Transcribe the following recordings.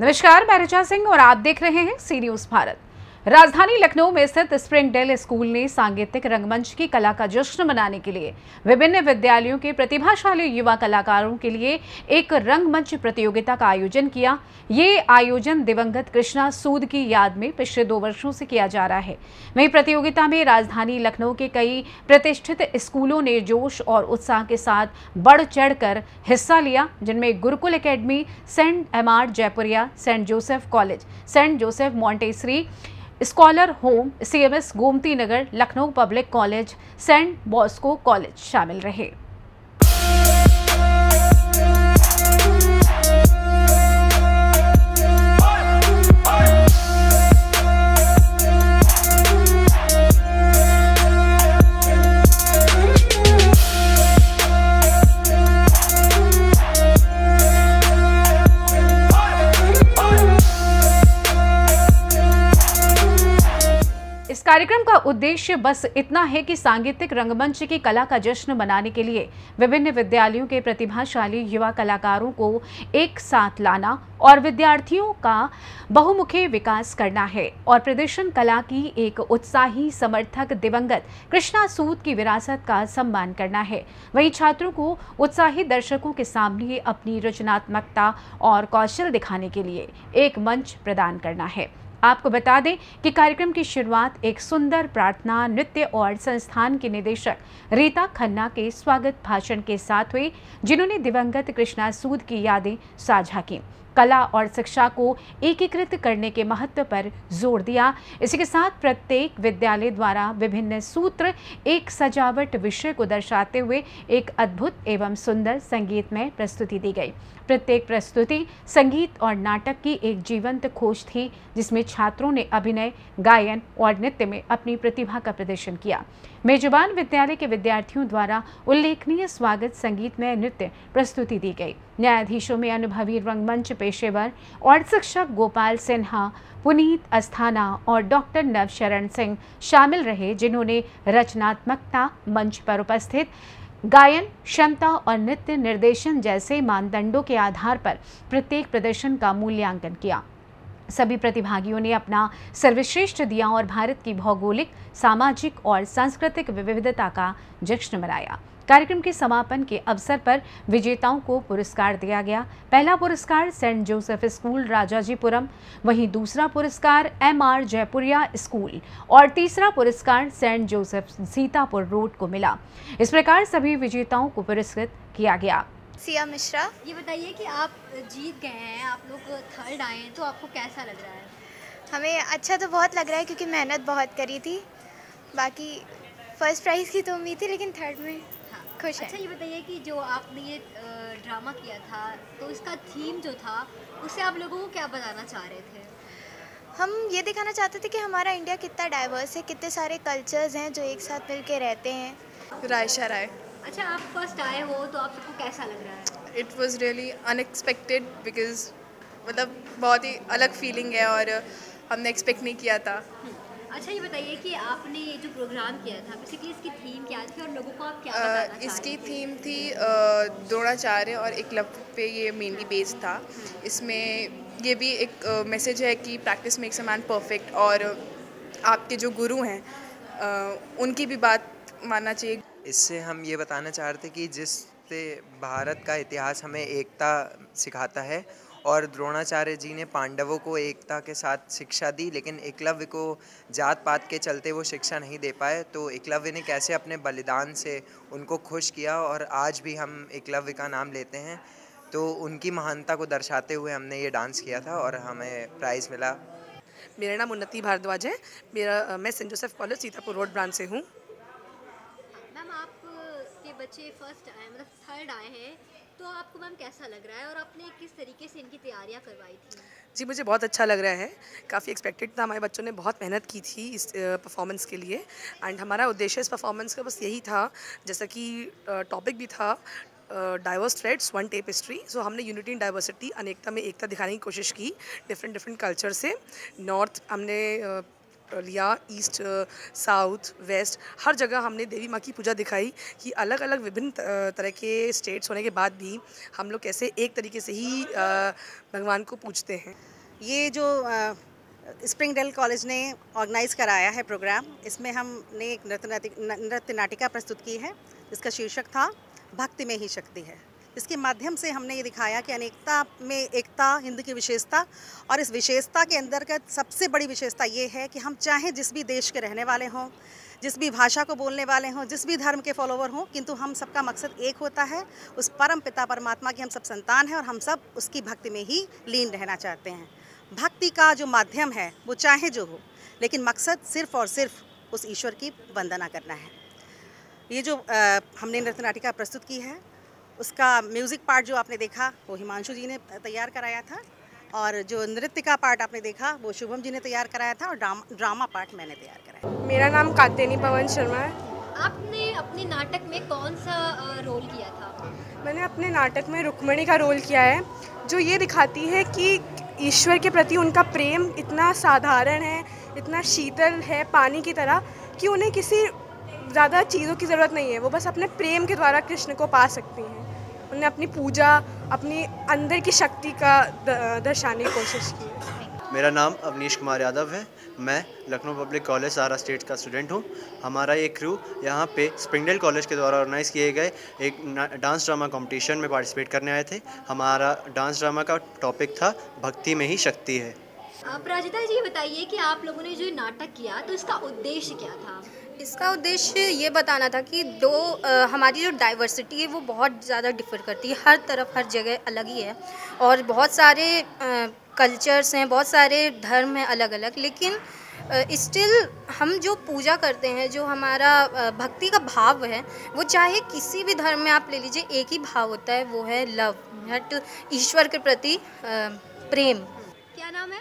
नमस्कार मैं रिचा सिंह और आप देख रहे हैं सी न्यूज़ भारत। राजधानी लखनऊ में स्थित स्प्रिंग डेल स्कूल ने सांगीतिक रंगमंच की कला का जश्न मनाने के लिए विभिन्न विद्यालयों के प्रतिभाशाली युवा कलाकारों के लिए एक रंगमंच प्रतियोगिता का आयोजन किया। ये आयोजन दिवंगत कृष्णा सूद की याद में पिछले दो वर्षों से किया जा रहा है। वहीं प्रतियोगिता में राजधानी लखनऊ के कई प्रतिष्ठित स्कूलों ने जोश और उत्साह के साथ बढ़ चढ़कर हिस्सा लिया, जिनमें Gurukul academy saint M Jaipuria, saint Joseph college, saint Joseph Montessori scholar home CMS Gomti Nagar Lucknow public college saint Bosco college शामिल रहे। कार्यक्रम का उद्देश्य बस इतना है कि सांगीतिक रंगमंच की कला का जश्न मनाने के लिए विभिन्न विद्यालयों के प्रतिभाशाली युवा कलाकारों को एक साथ लाना और विद्यार्थियों का बहुमुखी विकास करना है और प्रदर्शन कला की एक उत्साही समर्थक दिवंगत कृष्णा सूद की विरासत का सम्मान करना है। वहीं छात्रों को उत्साही दर्शकों के सामने अपनी रचनात्मकता और कौशल दिखाने के लिए एक मंच प्रदान करना है। आपको बता दें कि कार्यक्रम की शुरुआत एक सुंदर प्रार्थना, नृत्य और संस्थान के निदेशक रीता खन्ना के स्वागत भाषण के साथ हुई, जिन्होंने दिवंगत कृष्णा सूद की यादें साझा की। कला और शिक्षा को एकीकृत करने के महत्व पर ज़ोर दिया। इसी के साथ प्रत्येक विद्यालय द्वारा विभिन्न सूत्र एक सजावट विषय को दर्शाते हुए एक अद्भुत एवं सुंदर संगीतमय प्रस्तुति दी गई। प्रत्येक प्रस्तुति संगीत और नाटक की एक जीवंत खोज थी, जिसमें छात्रों ने अभिनय, गायन और नृत्य में अपनी प्रतिभा का प्रदर्शन किया। मेजबान विद्यालय के विद्यार्थियों द्वारा उल्लेखनीय स्वागत संगीतमय नृत्य प्रस्तुति दी गई। न्यायाधीशों में अनुभवी रंगमंच पेशेवर और शिक्षक गोपाल सिन्हा, पुनीत अस्थाना और डॉक्टर नवशरण सिंह शामिल रहे, जिन्होंने रचनात्मकता मंच पर उपस्थित, गायन, क्षमता और नृत्य निर्देशन जैसे मानदंडों के आधार पर प्रत्येक प्रदर्शन का मूल्यांकन किया। सभी प्रतिभागियों ने अपना सर्वश्रेष्ठ दिया और भारत की भौगोलिक, सामाजिक और सांस्कृतिक विविधता का जश्न मनाया। कार्यक्रम के समापन के अवसर पर विजेताओं को पुरस्कार दिया गया। पहला पुरस्कार सेंट जोसेफ स्कूल, राजाजीपुरम। वहीं दूसरा पुरस्कार एम आर जयपुरिया स्कूल और तीसरा पुरस्कार सेंट जोसेफ सीतापुर रोड को मिला। इस प्रकार सभी विजेताओं को पुरस्कृत किया गया। सिया मिश्रा। ये बताइए कि आप जीत गए हैं आप लोग थर्ड आए हैं तो आपको कैसा लग रहा है? हमें अच्छा तो बहुत लग रहा है क्योंकि मेहनत बहुत करी थी। बाकी फ़र्स्ट प्राइज़ की तो उम्मीद थी लेकिन थर्ड में हाँ। खुश अच्छा है ये बताइए कि जो आपने ये ड्रामा किया था तो इसका थीम जो था उससे आप लोगों को क्या बताना चाह रहे थे? हम ये दिखाना चाहते थे कि हमारा इंडिया कितना डाइवर्स है कितने सारे कल्चर्स हैं जो एक साथ मिल के रहते हैं। रायशा राय। अच्छा आप फ़र्स्ट आए हो तो आप सबको कैसा लग रहा है? It was really unexpected because मतलब बहुत ही अलग फीलिंग है और हमने एक्सपेक्ट नहीं किया था। अच्छा ये बताइए कि आपने ये जो प्रोग्राम किया था बेसिकली इसकी थीम क्या थी और लोगों को आप क्या बताना चाह इसकी थीम थी द्रोणाचार्य और एकलव्य पे ये मेनली बेस्ड था। इसमें ये भी एक मैसेज है कि practice makes a man perfect और आपके जो गुरु हैं उनकी भी बात मानना चाहिए। इससे हम ये बताना चाह रहे थे कि जिससे भारत का इतिहास हमें एकता सिखाता है और द्रोणाचार्य जी ने पांडवों को एकता के साथ शिक्षा दी, लेकिन एकलव्य को जात पात के चलते वो शिक्षा नहीं दे पाए तो एकलव्य ने कैसे अपने बलिदान से उनको खुश किया और आज भी हम एकलव्य का नाम लेते हैं? तो उनकी महानता को दर्शाते हुए हमने ये डांस किया था और हमें प्राइज़ मिला। मेरा नाम उन्नति भारद्वाज है। मेरा मैं saint Joseph college Sitapur road branch से हूँ। बच्चे फ़र्स्ट आए मतलब थर्ड आए हैं तो आपको मैम कैसा लग रहा है और आपने किस तरीके से इनकी तैयारियाँ करवाई थी? जी, मुझे बहुत अच्छा लग रहा है। काफ़ी एक्सपेक्टेड था, हमारे बच्चों ने बहुत मेहनत की थी इस परफॉर्मेंस के लिए। एंड हमारा उद्देश्य इस परफॉर्मेंस का बस यही था, जैसा कि टॉपिक भी था diverse threads one tape history so हमने यूनिटी इन डाइवर्सिटी अनेकता में एकता दिखाने की कोशिश की डिफरेंट डिफरेंट कल्चर से। नॉर्थ हमने लिया ईस्ट, साउथ, वेस्ट, हर जगह हमने देवी माँ की पूजा दिखाई कि अलग अलग विभिन्न तरह के स्टेट्स होने के बाद भी हम लोग कैसे एक तरीके से ही भगवान को पूजते हैं। ये जो स्प्रिंग डेल कॉलेज ने ऑर्गेनाइज़ कराया है प्रोग्राम, इसमें हमने एक नृत्य नृत्य नाटिका प्रस्तुत की है इसका शीर्षक था, भक्ति में ही शक्ति है। इसके माध्यम से हमने ये दिखाया कि अनेकता में एकता हिंद की विशेषता और इस विशेषता के अंतर्गत सबसे बड़ी विशेषता ये है कि हम चाहे जिस भी देश के रहने वाले हों जिस भी भाषा को बोलने वाले हों जिस भी धर्म के फॉलोवर हों किंतु हम सबका मकसद एक होता है उस परम पिता परमात्मा की हम सब संतान हैं और हम सब उसकी भक्ति में ही लीन रहना चाहते हैं। भक्ति का जो माध्यम है वो चाहे जो हो लेकिन मकसद सिर्फ़ और सिर्फ़ उस ईश्वर की वंदना करना है। ये जो आ, हमने नृत्य नाटिका प्रस्तुत की है उसका म्यूज़िक पार्ट जो आपने देखा वो हिमांशु जी ने तैयार कराया था। और जो नृत्य का पार्ट आपने देखा वो शुभम जी ने तैयार कराया था और ड्रामा ड्रामा पार्ट मैंने तैयार कराया मेरा नाम कातेनी पवन शर्मा है। आपने अपने नाटक में कौन सा रोल किया था? मैंने अपने नाटक में रुक्मणी का रोल किया है जो ये दिखाती है कि ईश्वर के प्रति उनका प्रेम इतना साधारण है इतना शीतल है पानी की तरह कि उन्हें किसी ज़्यादा चीज़ों की ज़रूरत नहीं है। वो बस अपने प्रेम के द्वारा कृष्ण को पा सकती हैं। उन्होंने अपनी पूजा, अपनी अंदर की शक्ति का दर्शाने की कोशिश की। मेरा नाम अवनीश कुमार यादव है। मैं लखनऊ पब्लिक कॉलेज, सारा स्टेट का स्टूडेंट हूँ। हमारा ये क्रू यहाँ पे स्प्रिंगडेल कॉलेज के द्वारा ऑर्गेनाइज़ किए गए एक डांस ड्रामा कंपटीशन में पार्टिसिपेट करने आए थे। हमारा डांस ड्रामा का टॉपिक था, भक्ति में ही शक्ति है। प्राजिता जी बताइए कि आप लोगों ने जो नाटक किया तो इसका उद्देश्य क्या था? इसका उद्देश्य ये बताना था कि दो आ, हमारी जो डाइवर्सिटी है वो बहुत ज़्यादा डिफ़र करती है। हर तरफ़ हर जगह अलग ही है और बहुत सारे आ, कल्चर्स हैं बहुत सारे धर्म हैं अलग अलग लेकिन स्टिल हम जो पूजा करते हैं जो हमारा भक्ति का भाव है वो चाहे किसी भी धर्म में आप ले लीजिए एक ही भाव होता है वो है लव हट ईश्वर के प्रति प्रेम। क्या नाम है?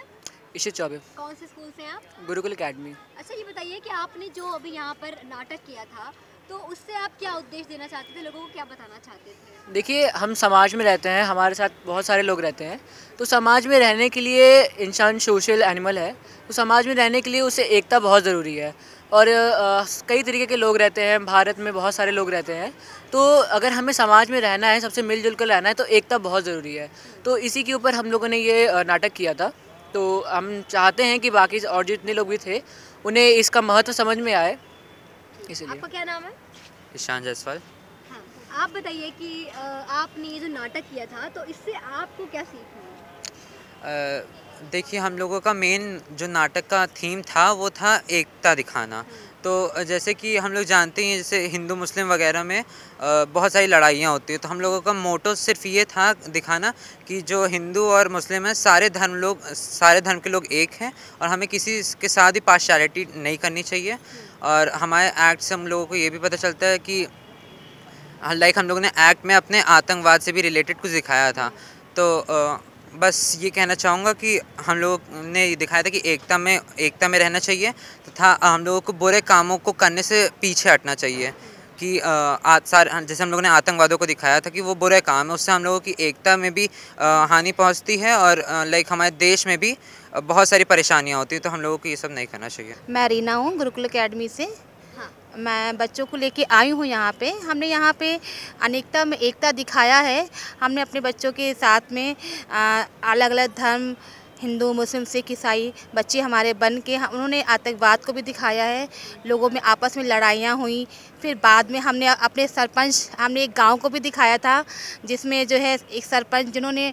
ईशित चौबे। कौन से स्कूल से आप? गुरुकुल एकेडमी। अच्छा ये बताइए कि आपने जो अभी यहाँ पर नाटक किया था तो उससे आप क्या उद्देश्य देना चाहते थे? लोगों को क्या बताना चाहते थे? देखिए हम समाज में रहते हैं हमारे साथ बहुत सारे लोग रहते हैं तो समाज में रहने के लिए इंसान सोशल एनिमल है तो समाज में रहने के लिए उसे एकता बहुत ज़रूरी है और आ, कई तरीके के लोग रहते हैं भारत में बहुत सारे लोग रहते हैं तो अगर हमें समाज में रहना है सबसे मिलजुल कर रहना है तो एकता बहुत ज़रूरी है तो इसी के ऊपर हम लोगों ने ये नाटक किया था। तो हम चाहते हैं कि बाकी और जितने लोग भी थे उन्हें इसका महत्व समझ में आए। इसलिए। आपका क्या नाम है? ईशान जायसवाल। हाँ आप बताइए कि आपने ये जो नाटक किया था तो इससे आपको क्या सीख देखिए, हम लोगों का मेन जो नाटक का थीम था, वो था एकता दिखाना। तो जैसे कि हम लोग जानते हैं, जैसे हिंदू, मुस्लिम वगैरह में बहुत सारी लड़ाइयाँ होती हैं। तो हम लोगों का मोटो सिर्फ़ ये था दिखाना कि जो हिंदू और मुस्लिम हैं, सारे धर्म लोग, सारे धर्म के लोग एक हैं और हमें किसी के साथ भी पार्शलिटी नहीं करनी चाहिए। और हमारे एक्ट से हम लोगों को ये भी पता चलता है कि लाइक हम लोगों ने एक्ट में अपने आतंकवाद से भी रिलेटेड कुछ दिखाया था। तो बस ये कहना चाहूँगा कि हम लोग ने दिखाया था कि एकता में एकता में रहना चाहिए, तथा तो हम लोगों को बुरे कामों को करने से पीछे हटना चाहिए कि सार जैसे हम लोगों ने आतंकवादों को दिखाया था कि वो बुरे काम है, उससे हम लोगों की एकता में भी हानि पहुँचती है और लाइक हमारे देश में भी बहुत सारी परेशानियाँ होती हैं तो हम लोगों को ये सब नहीं करना चाहिए। मैं रीना हूँ, गुरुकुल अकेडमी से। मैं बच्चों को लेके आई हूँ यहाँ पे। हमने यहाँ पे अनेकता में एकता दिखाया है। हमने अपने बच्चों के साथ में अलग अलग धर्म, हिंदू, मुस्लिम, सिख, ईसाई बच्चे हमारे बन के उन्होंने आतंकवाद को भी दिखाया है। लोगों में आपस में लड़ाइयाँ हुई। फिर बाद में हमने अपने सरपंच, हमने एक गाँव को भी दिखाया था, जिसमें जो है एक सरपंच जिन्होंने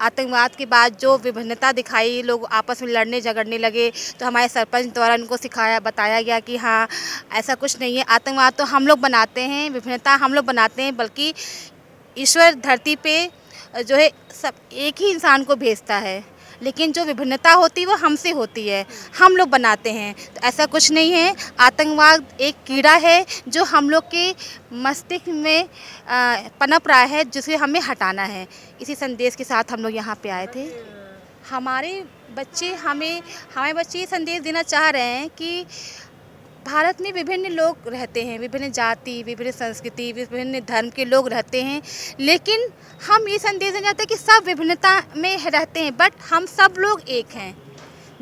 आतंकवाद के बाद जो विभिन्नता दिखाई, लोग आपस में लड़ने, झगड़ने लगे तो हमारे सरपंच द्वारा उनको सिखाया, बताया गया कि हाँ ऐसा कुछ नहीं है। आतंकवाद तो हम लोग बनाते हैं, विभिन्नता हम लोग बनाते हैं, बल्कि ईश्वर धरती पे, जो है, सब एक ही इंसान को भेजता है। लेकिन जो विभिन्नता होती है, वो हमसे होती है। हम लोग बनाते हैं। तो ऐसा कुछ नहीं है। आतंकवाद एक कीड़ा है, जो हम लोग के मस्तिष्क में पनप रहा है, जिसे हमें हटाना है। इसी संदेश के साथ हम लोग यहाँ पे आए थे। हमारे बच्चे हमें, हमारे बच्चे ये संदेश देना चाह रहे हैं कि भारत में विभिन्न लोग रहते हैं, विभिन्न जाति, विभिन्न संस्कृति, विभिन्न धर्म के लोग रहते हैं, लेकिन हम ये संदेश देना चाहते हैं कि सब विभिन्नता में रहते हैं बट हम सब लोग एक हैं।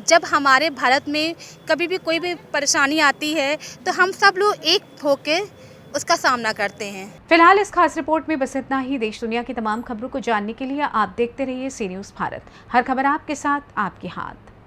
जब हमारे भारत में कभी भी कोई भी परेशानी आती है तो हम सब लोग एक होकर उसका सामना करते हैं। फ़िलहाल इस खास रिपोर्ट में बस इतना ही। देश दुनिया की तमाम खबरों को जानने के लिए आप देखते रहिए सी न्यूज़ भारत। हर खबर आपके साथ, आपके हाथ।